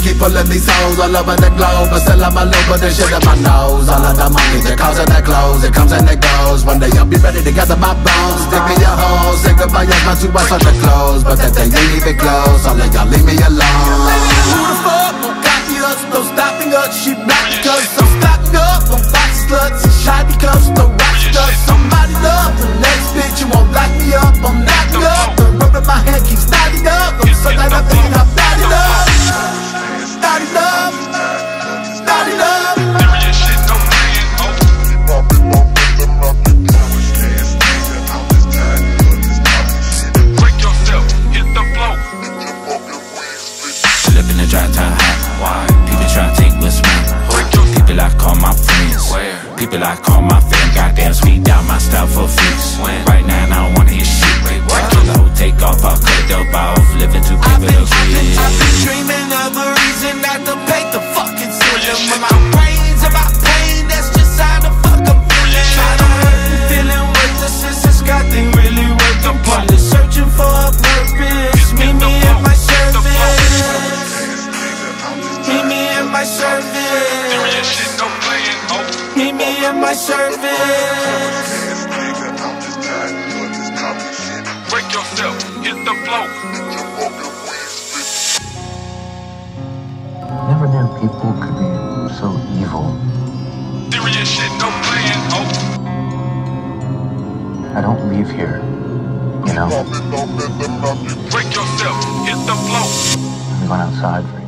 keep pulling these hoes all over the globe But still I'm a little bit of shit in my nose. All of the money that comes and that clothes It comes and it goes. One day I'll be ready to gather my bones. Stick me your hole, say goodbye as my two whites on the clothes. But that they ain't even close. All of y'all leave me alone People I call my fam. Goddamn, speed down my style for. When? Right now, I don't wanna hear shit. Wait, what? Whole take off. I'll cut the dope off. Living too quick been, with a I've been, I've been grid. dreaming of a reason not to pay the fucking ceiling When my brain's about pain, that's just how the fuck I'm feeling Tired of hurting, feeling worthless, since this God thing really worked I'm probably searching for a purpose Meet me at my service Meet me at my service Serious shit, no playing, oh. Meet at my service Break yourself, hit the flow. Never knew people could be so evil. Serious shit, no playing, oh. I don't leave here, you know? Break yourself, hit the flow. I've gone outside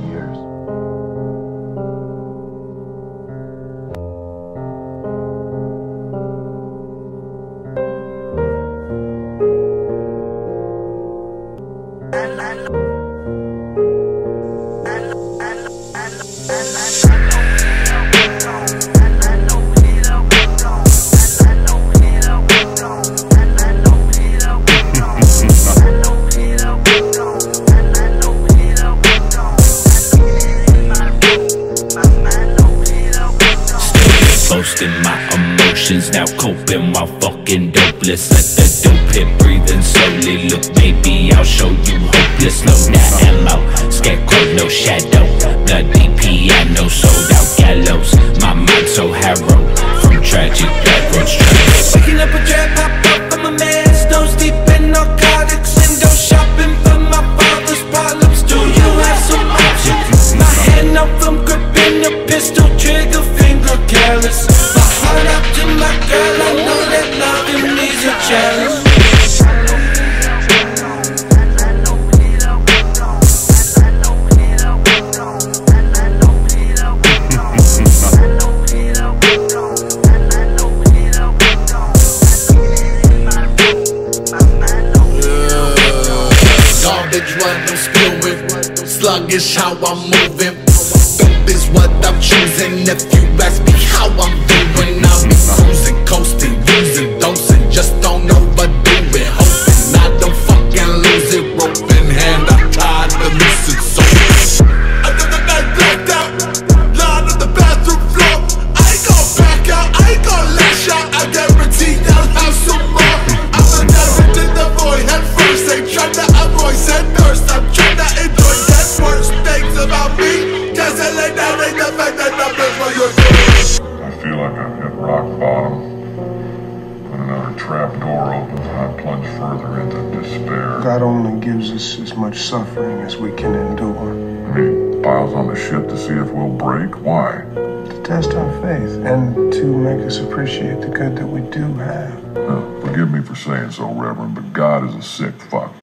years. My emotions, now coping while fucking dopeless. Let the dope hit breathing slowly. Look, baby, I'll show you hopeless. Load that ammo, scarecrow, no shadow. Bloody piano, sold out gallows. My mind so harrowed from tragic. Tragic. Waking up a trap, pop up, Garbage what I'm spewing. Sluggish how I'm moving. Dope is what I'm choosing. If you ask me how I'm doing about me Cause it ain't that ain't the fact that I'm in for your I feel like I've hit rock bottom. When another trap door opens and I plunge further into despair. God only gives us as much suffering as we can endure I mean, piles on the shit to see if we'll break? Why? to test our faith and to make us appreciate the good that we do have. Now, forgive me for saying so, Reverend, but God is a sick fuck.